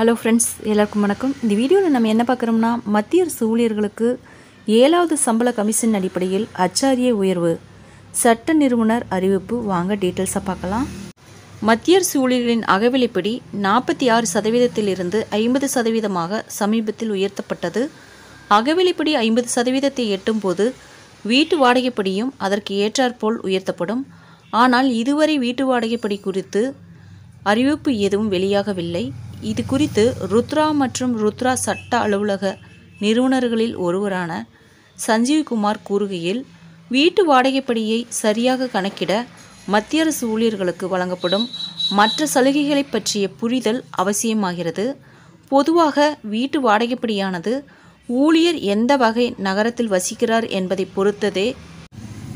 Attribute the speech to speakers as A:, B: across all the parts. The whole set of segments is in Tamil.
A: ஹலோ ஃப்ரெண்ட்ஸ் எல்லாருக்கும் வணக்கம். இந்த வீடியோவில் நம்ம என்ன பார்க்குறோம்னா மத்திய அரசு ஊழியர்களுக்கு ஏழாவது சம்பள கமிஷன் அடிப்படையில் அச்சாரிய உயர்வு சட்ட நிறுவனர் அறிவிப்பு வாங்க டீட்டெயில்ஸாக பார்க்கலாம். மத்திய அரசு ஊழியர்களின் அகவிலைப்படி நாற்பத்தி ஆறு சதவீதத்திலிருந்து ஐம்பது சதவீதமாக சமீபத்தில் உயர்த்தப்பட்டது. அகவிலைப்படி ஐம்பது சதவீதத்தை எட்டும் போது வீட்டு வாடகைப்படியும் அதற்கு ஏற்றாற்போல் உயர்த்தப்படும். ஆனால் இதுவரை வீட்டு வாடகைப்படி குறித்து அறிவிப்பு எதுவும் வெளியாகவில்லை. இது குறித்து ருத்ரா மற்றும் ருத்ரா சட்ட அலுவலக நிறுவனர்களில் ஒருவரான சஞ்சீவ் குமார் கூறுகையில் வீட்டு வாடகைப்படியை சரியாக கணக்கிட மத்திய அரசு ஊழியர்களுக்கு வழங்கப்படும் மற்ற சலுகைகளை பற்றிய புரிதல் அவசியமாகிறது. பொதுவாக வீட்டு வாடகைப்படியானது ஊழியர் எந்த வகை நகரத்தில் வசிக்கிறார் என்பதை பொறுத்ததே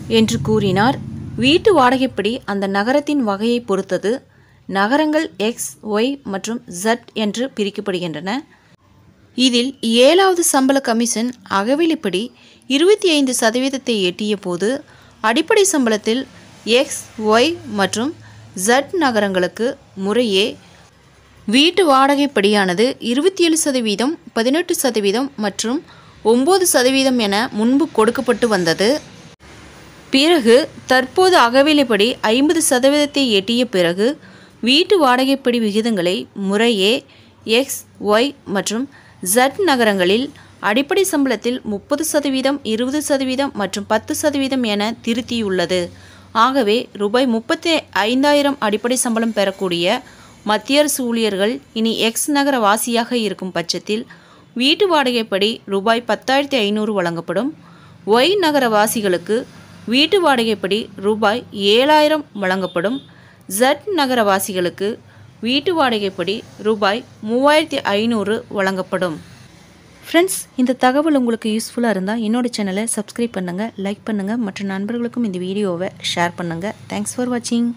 A: என்று கூறினார். வீட்டு வாடகைப்படி அந்த நகரத்தின் வகையை பொறுத்தது நகரங்கள் எக்ஸ் ஒய் மற்றும் ஜட் என்று பிரிக்கப்படுகின்றன. இதில் ஏழாவது சம்பள கமிஷன் அகவிலைப்படி இருபத்தி ஐந்து சதவீதத்தை எட்டிய போது அடிப்படை சம்பளத்தில் எக்ஸ் ஒய் மற்றும் ஜட் நகரங்களுக்கு முறையே வீட்டு வாடகைப்படியானது இருபத்தி ஏழு சதவீதம் பதினெட்டு சதவீதம் மற்றும் ஒம்பது சதவீதம் என முன்பு கொடுக்கப்பட்டு வந்தது. பிறகு தற்போது அகவிலைப்படி ஐம்பது சதவீதத்தை எட்டிய பிறகு வீட்டு வாடகைப்படி விகிதங்களை முறையே எக்ஸ் ஒய் மற்றும் ஜட் நகரங்களில் அடிப்படை சம்பளத்தில் முப்பது சதவீதம் இருபது சதவீதம் மற்றும் பத்து சதவீதம் என திருத்தியுள்ளது. ஆகவே ரூபாய் முப்பத்தி ஐந்தாயிரம் அடிப்படை சம்பளம் பெறக்கூடிய மத்திய அரசு ஊழியர்கள் இனி எக்ஸ் நகர வாசியாக இருக்கும் பட்சத்தில் வீட்டு வாடகைப்படி ரூபாய் பத்தாயிரத்தி ஐநூறு வழங்கப்படும். ஒய் நகர வாசிகளுக்கு வீட்டு வாடகைப்படி ரூபாய் ஏழாயிரம் வழங்கப்படும். ஜட் நகரவாசிகளுக்கு வீட்டு வாடகைப்படி ரூபாய் மூவாயிரத்தி ஐநூறு வழங்கப்படும். ஃப்ரெண்ட்ஸ் இந்த தகவல் உங்களுக்கு யூஸ்ஃபுல்லாக இருந்தால் என்னோடய சேனலை சப்ஸ்கிரைப் பண்ணுங்கள் லைக் பண்ணுங்கள் மற்ற நண்பர்களுக்கும் இந்த வீடியோவை ஷேர் பண்ணுங்கள் தேங்க்ஸ் ஃபார் வாட்சிங்